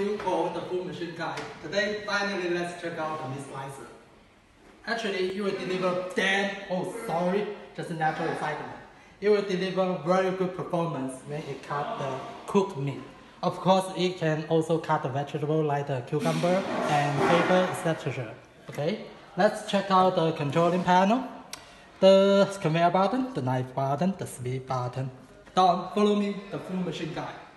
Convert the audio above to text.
still called the full machine guide. Today, finally, let's check out the meat slicer. Actually, it will deliver damn, oh sorry, just natural excitement. It will deliver very good performance when it cut the cooked meat. Of course, it can also cut the vegetable like the cucumber and paper, etc. Okay, let's check out the controlling panel. The conveyor button, the knife button, the speed button. Don, follow me, the full machine guide.